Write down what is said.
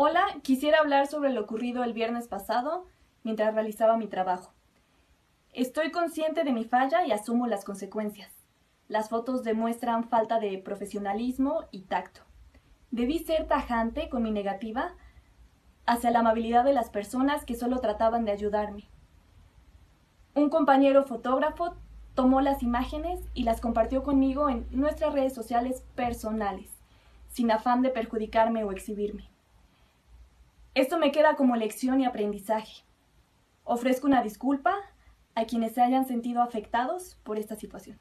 Hola, quisiera hablar sobre lo ocurrido el viernes pasado mientras realizaba mi trabajo. Estoy consciente de mi falla y asumo las consecuencias. Las fotos demuestran falta de profesionalismo y tacto. Debí ser tajante con mi negativa hacia la amabilidad de las personas que solo trataban de ayudarme. Un compañero fotógrafo tomó las imágenes y las compartió conmigo en nuestras redes sociales personales, sin afán de perjudicarme o exhibirme. Esto me queda como lección y aprendizaje. Ofrezco una disculpa a quienes se hayan sentido afectados por esta situación.